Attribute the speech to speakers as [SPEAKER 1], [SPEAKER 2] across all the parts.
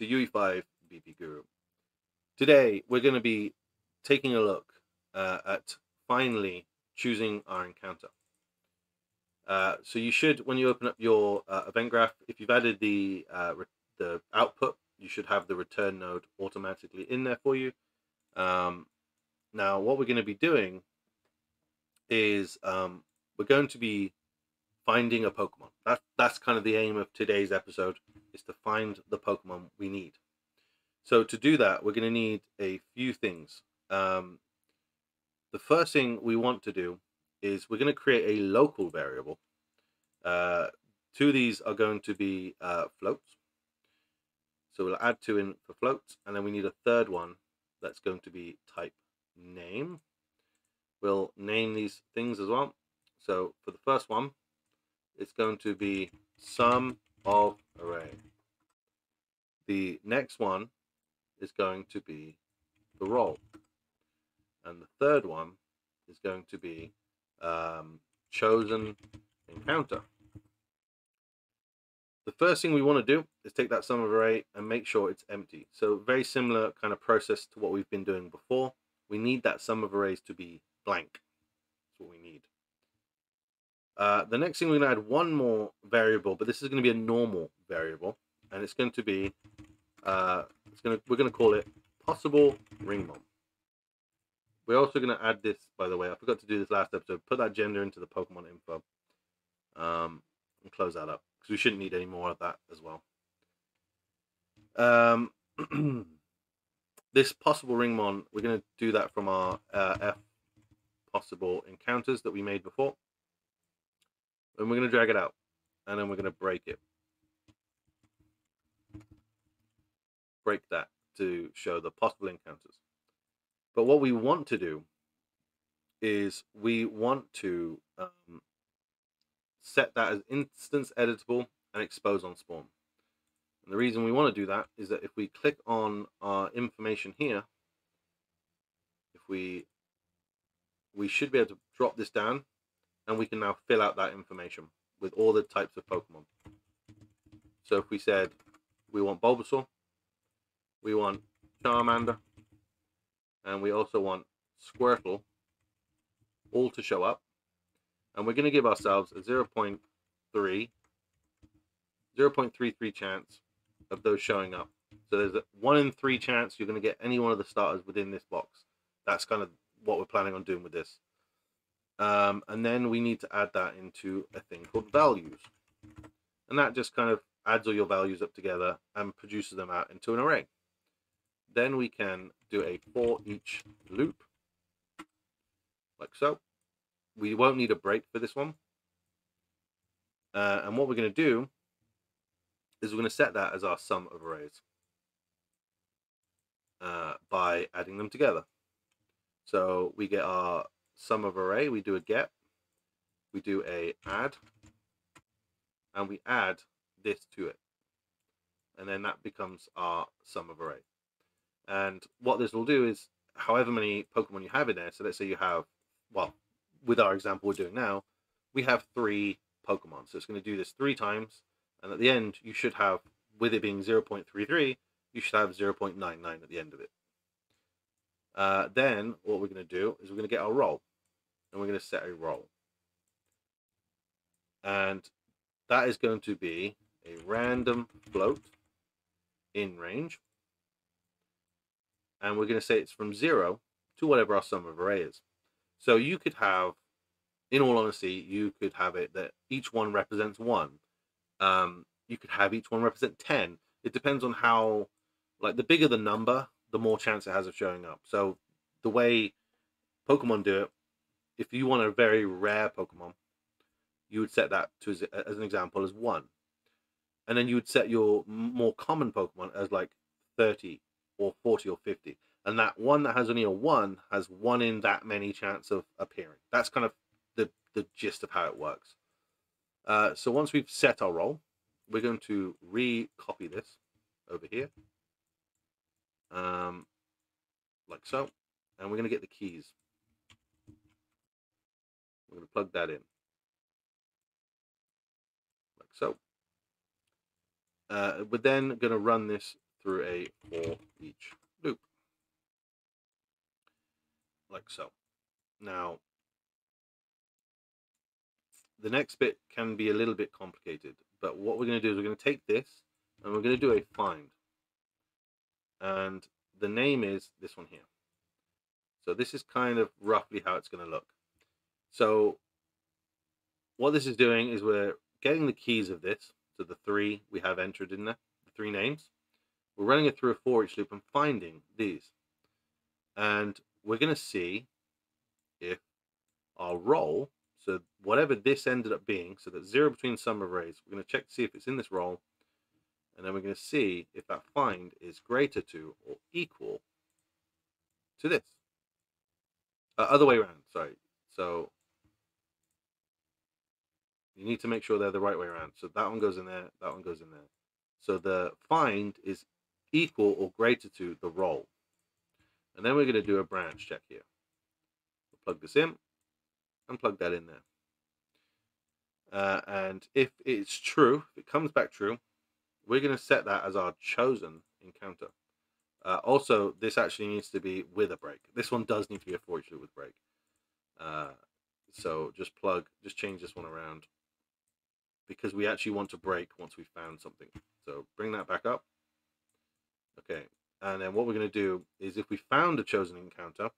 [SPEAKER 1] to UE5 BP Guru. Today we're going to be taking a look uh, at finally choosing our encounter. Uh, so you should, when you open up your uh, event graph, if you've added the uh, the output, you should have the return node automatically in there for you. Um, now, what we're going to be doing is um, we're going to be finding a Pokemon. That, that's kind of the aim of today's episode, is to find the Pokemon we need. So to do that, we're going to need a few things. Um, the first thing we want to do is we're going to create a local variable. Uh, two of these are going to be uh, floats. So we'll add two in for floats, and then we need a third one that's going to be type name. We'll name these things as well. So for the first one, it's going to be sum of array. The next one is going to be the roll. And the third one is going to be um, chosen encounter. The first thing we want to do is take that sum of array and make sure it's empty. So very similar kind of process to what we've been doing before. We need that sum of arrays to be blank. That's what we need. Uh, the next thing we're going to add one more variable, but this is going to be a normal variable, and it's going to be, uh, it's going to, we're going to call it possible ring ringmon. We're also going to add this, by the way, I forgot to do this last episode, put that gender into the Pokemon info, um, and close that up, because we shouldn't need any more of that as well. Um, this possible ringmon, we're going to do that from our uh, F possible encounters that we made before. And we're going to drag it out. And then we're going to break it. Break that to show the possible encounters. But what we want to do is we want to um, set that as instance editable and expose on spawn. And the reason we want to do that is that if we click on our information here, if we we should be able to drop this down and we can now fill out that information with all the types of Pokemon. So if we said we want Bulbasaur, we want Charmander, and we also want Squirtle all to show up. And we're going to give ourselves a 0 0.3, 0.33 chance of those showing up. So there's a 1 in 3 chance you're going to get any one of the starters within this box. That's kind of what we're planning on doing with this. Um, and then we need to add that into a thing called values. And that just kind of adds all your values up together and produces them out into an array. Then we can do a for each loop, like so. We won't need a break for this one. Uh, and what we're going to do is we're going to set that as our sum of arrays uh, by adding them together. So we get our sum of array, we do a get, we do a add, and we add this to it. And then that becomes our sum of array. And what this will do is, however many Pokemon you have in there, so let's say you have, well, with our example we're doing now, we have three Pokemon. So it's going to do this three times, and at the end, you should have, with it being 0.33, you should have 0.99 at the end of it. Uh, then what we're going to do is we're going to get our roll and we're going to set a roll. And that is going to be a random float in range. And we're going to say it's from zero to whatever our sum of array is. So you could have, in all honesty, you could have it that each one represents one. Um, you could have each one represent 10. It depends on how, like, the bigger the number, the more chance it has of showing up. So the way Pokemon do it, if you want a very rare Pokemon, you would set that to as, as an example as one, and then you would set your more common Pokemon as like thirty or forty or fifty, and that one that has only a one has one in that many chance of appearing. That's kind of the the gist of how it works. Uh, so once we've set our roll, we're going to re-copy this over here um, like so. And we're going to get the keys. We're going to plug that in. Like so. Uh, we're then going to run this through a for each loop. Like so. Now, the next bit can be a little bit complicated, but what we're going to do is we're going to take this and we're going to do a find. And the name is this one here. So this is kind of roughly how it's going to look. So what this is doing is we're getting the keys of this, so the three we have entered in there, the three names. We're running it through a for each loop and finding these. And we're going to see if our roll, so whatever this ended up being, so that zero between sum arrays, we're going to check to see if it's in this roll. And then we're going to see if that find is greater to or equal to this. Uh, other way around, sorry. So you need to make sure they're the right way around. So that one goes in there, that one goes in there. So the find is equal or greater to the roll. And then we're going to do a branch check here. We'll plug this in and plug that in there. Uh, and if it's true, if it comes back true, we're going to set that as our chosen encounter. Uh, also, this actually needs to be with a break. This one does need to be a for each loop with break. Uh, so just plug, just change this one around because we actually want to break once we've found something. So bring that back up. Okay, and then what we're going to do is if we found a chosen encounter,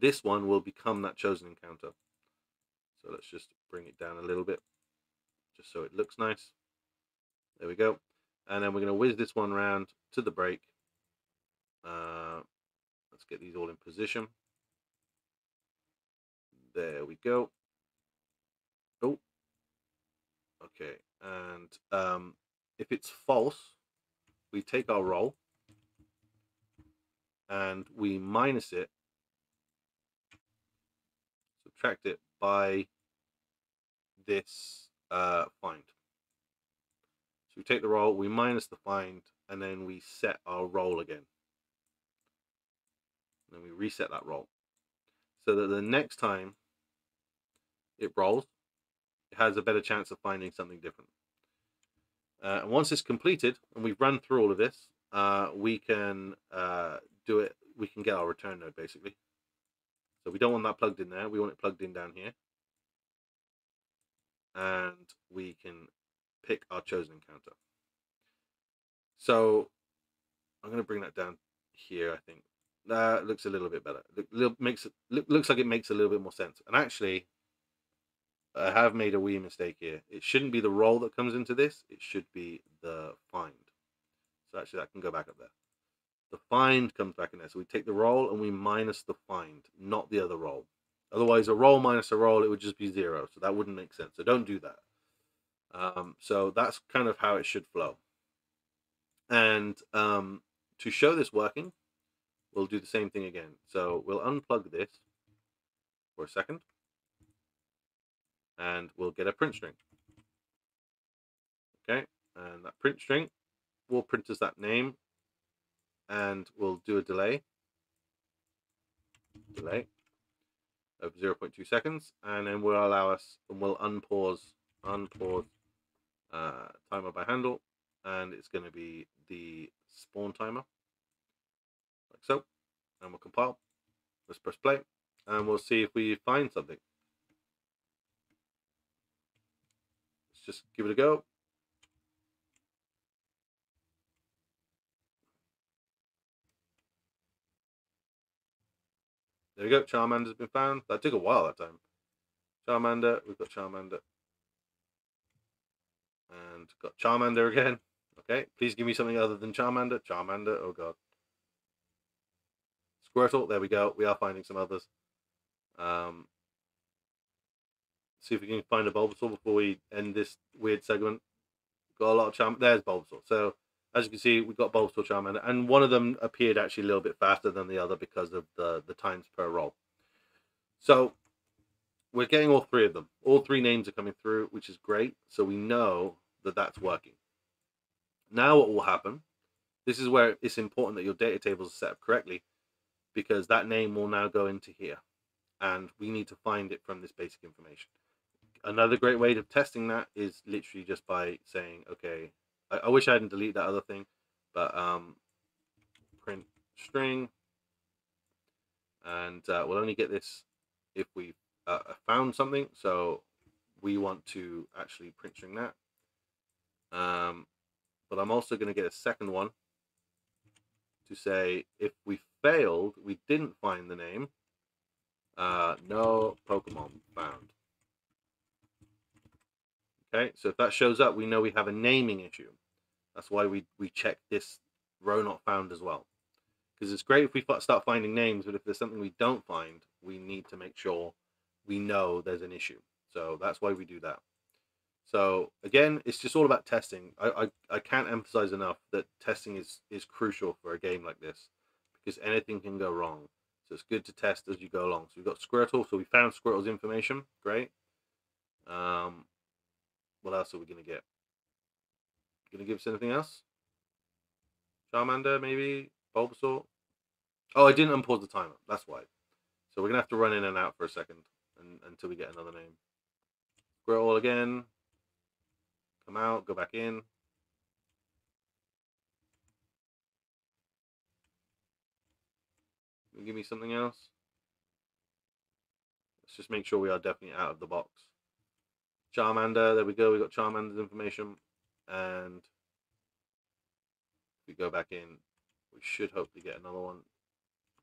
[SPEAKER 1] this one will become that chosen encounter. So let's just bring it down a little bit, just so it looks nice. There we go. And then we're going to whiz this one round to the break. Uh, let's get these all in position. There we go. Oh, Okay, and um, if it's false, we take our roll and we minus it, subtract it by this uh, find. So we take the roll, we minus the find, and then we set our roll again. And then we reset that roll. So that the next time it rolls, has a better chance of finding something different. Uh, and once it's completed and we've run through all of this, uh, we can uh, do it. We can get our return node basically. So we don't want that plugged in there. We want it plugged in down here. And we can pick our chosen encounter. So I'm going to bring that down here. I think that looks a little bit better. Look, makes it looks like it makes a little bit more sense. And actually, I have made a wee mistake here. It shouldn't be the roll that comes into this. It should be the find. So actually that can go back up there. The find comes back in there. So we take the roll and we minus the find, not the other roll. Otherwise, a roll minus a roll, it would just be zero. So that wouldn't make sense. So don't do that. Um, so that's kind of how it should flow. And um, to show this working, we'll do the same thing again. So we'll unplug this for a second and we'll get a print string. Okay, and that print string will print us that name and we'll do a delay. Delay of 0.2 seconds and then we'll allow us and we'll unpause unpause uh, timer by handle and it's going to be the spawn timer. Like so and we'll compile. Let's press play and we'll see if we find something just give it a go. There we go. Charmander's been found. That took a while that time. Charmander. We've got Charmander. And got Charmander again. Okay. Please give me something other than Charmander. Charmander. Oh, God. Squirtle. There we go. We are finding some others. Um, see if we can find a Bulbasaur before we end this weird segment. Got a lot of Charm. There's Bulbasaur. So as you can see, we've got Bulbasaur, Charmander, and one of them appeared actually a little bit faster than the other because of the the times per roll. So we're getting all three of them. All three names are coming through, which is great. So we know that that's working. Now what will happen? This is where it's important that your data tables are set up correctly because that name will now go into here and we need to find it from this basic information another great way of testing that is literally just by saying, okay, I, I wish I hadn't deleted that other thing, but um, print string, and uh, we'll only get this if we uh, found something. So we want to actually print string that. Um, but I'm also going to get a second one to say if we failed, we didn't find the name, uh, no Pokemon found. Okay, so if that shows up, we know we have a naming issue. That's why we, we check this row not found as well. Because it's great if we start finding names, but if there's something we don't find, we need to make sure we know there's an issue. So that's why we do that. So again, it's just all about testing. I, I, I can't emphasize enough that testing is, is crucial for a game like this because anything can go wrong. So it's good to test as you go along. So we've got Squirtle. So we found Squirtle's information. Great. Um, what else are we going to get? Going to give us anything else? Charmander, maybe? Bulbasaur? Oh, I didn't unpause the timer. That's why. So we're going to have to run in and out for a second and, until we get another name. Squirtle again. Come out, go back in. Give me something else. Let's just make sure we are definitely out of the box. Charmander, there we go. We got Charmander's information. And we go back in, we should hopefully get another one.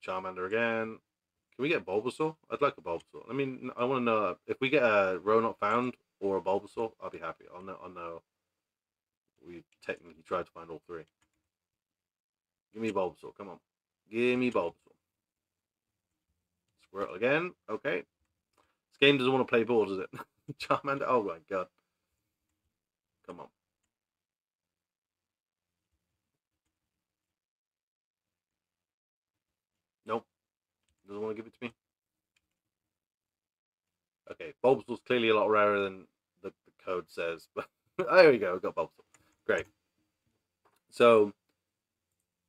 [SPEAKER 1] Charmander again. Can we get Bulbasaur? I'd like a Bulbasaur. I mean, I want to know uh, if we get a row not found or a Bulbasaur, I'll be happy. I'll know. I'll know. We technically tried to find all three. Give me Bulbasaur. Come on. Give me Bulbasaur. Squirtle again. Okay. This game doesn't want to play ball, does it? Charmander. Oh my god. Come on. Nope. Doesn't want to give it to me. Okay, Bulbasaur's clearly a lot rarer than the, the code says, but there we go, we got Bulbasaur. Great. So,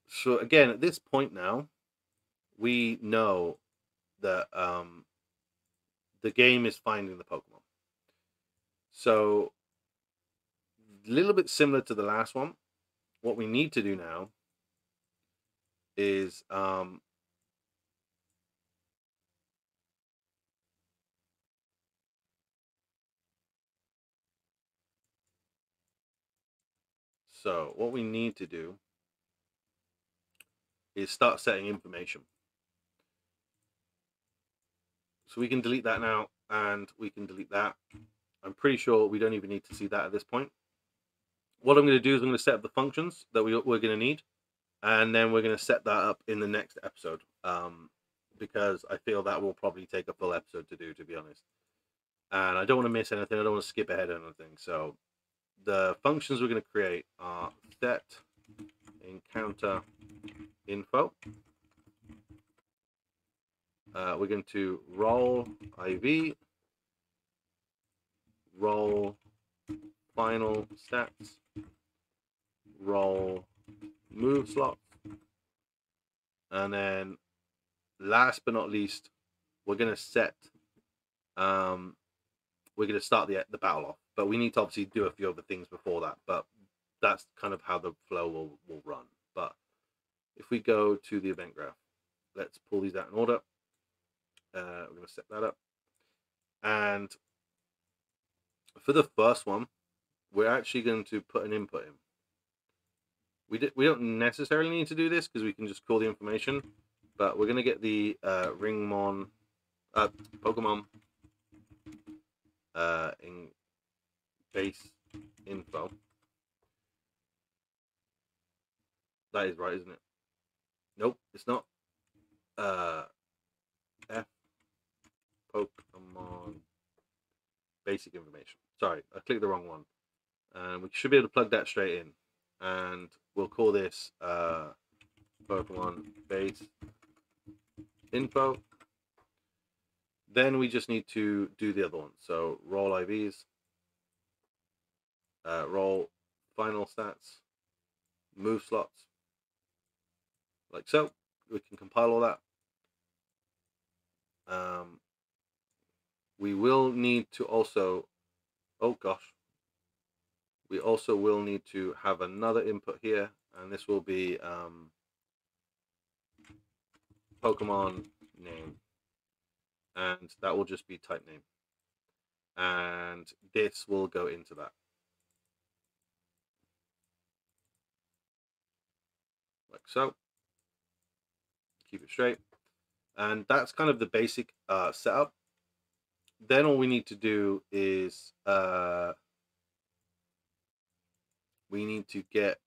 [SPEAKER 1] so again, at this point now, we know that um, the game is finding the Pokemon. So, a little bit similar to the last one. What we need to do now is um, So what we need to do is start setting information. So we can delete that now and we can delete that. I'm pretty sure we don't even need to see that at this point. What I'm going to do is I'm going to set up the functions that we, we're going to need and then we're going to set that up in the next episode um, because I feel that will probably take a full episode to do, to be honest. And I don't want to miss anything. I don't want to skip ahead or anything. So the functions we're going to create are set encounter info. Uh, we're going to roll IV, roll final stats, roll move slots, and then last but not least, we're going to set, um, we're going to start the, the battle off but we need to obviously do a few other things before that. But that's kind of how the flow will, will run. But if we go to the event graph, let's pull these out in order. Uh, we're going to set that up. And for the first one, we're actually going to put an input in. We, did we don't necessarily need to do this because we can just call the information, but we're going to get the uh, Ringmon, uh, Pokemon uh, in base info. That is right, isn't it? Nope, it's not. Uh, F Pokemon basic information. Sorry, I clicked the wrong one. And we should be able to plug that straight in. And we'll call this uh, Pokemon base info. Then we just need to do the other one. So roll IVs uh, roll final stats, move slots, like so. We can compile all that. Um, we will need to also, oh gosh, we also will need to have another input here, and this will be um, Pokemon name, and that will just be type name, and this will go into that. Like so. Keep it straight. And that's kind of the basic uh, setup. Then all we need to do is uh, we need to get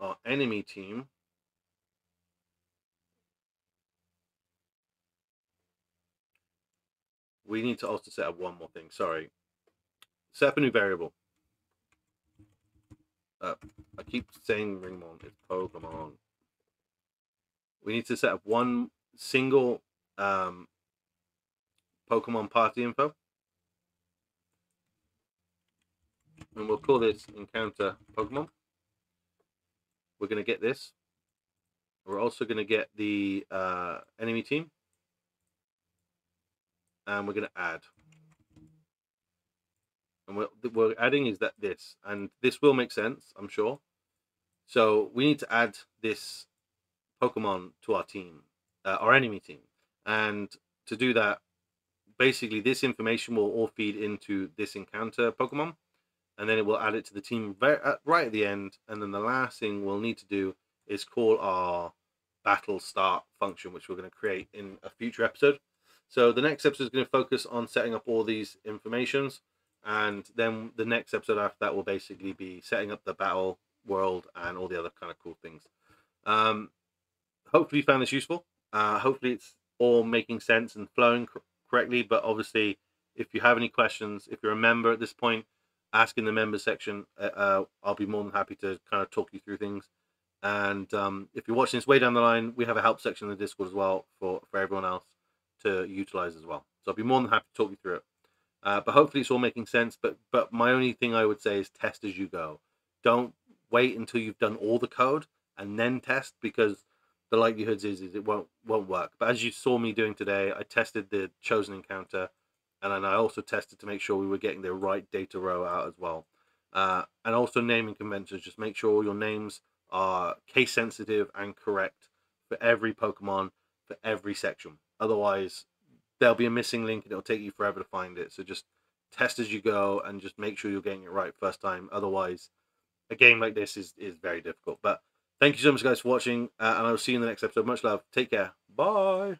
[SPEAKER 1] our enemy team we need to also set up one more thing sorry set up a new variable uh, I keep saying Ringmon, it's Pokemon. We need to set up one single um, Pokemon party info. And we'll call this Encounter Pokemon. We're going to get this. We're also going to get the uh, enemy team. And we're going to add. And what we're adding is that this, and this will make sense, I'm sure. So we need to add this Pokemon to our team, uh, our enemy team. And to do that, basically this information will all feed into this encounter Pokemon and then it will add it to the team uh, right at the end. And then the last thing we'll need to do is call our battle start function, which we're going to create in a future episode. So the next episode is going to focus on setting up all these informations. And then the next episode after that will basically be setting up the battle world and all the other kind of cool things. Um, hopefully you found this useful. Uh, hopefully it's all making sense and flowing correctly. But obviously, if you have any questions, if you're a member at this point, ask in the member section. Uh, uh, I'll be more than happy to kind of talk you through things. And um, if you're watching this way down the line, we have a help section in the Discord as well for, for everyone else to utilize as well. So I'll be more than happy to talk you through it. Uh, but hopefully it's all making sense. But but my only thing I would say is test as you go. Don't wait until you've done all the code and then test because the likelihoods is, is it won't won't work. But as you saw me doing today, I tested the chosen encounter and then I also tested to make sure we were getting the right data row out as well. Uh, and also naming conventions, just make sure your names are case sensitive and correct for every Pokemon for every section. Otherwise, there'll be a missing link and it'll take you forever to find it. So just test as you go and just make sure you're getting it right first time. Otherwise, a game like this is, is very difficult. But thank you so much, guys, for watching. Uh, and I'll see you in the next episode. Much love. Take care. Bye.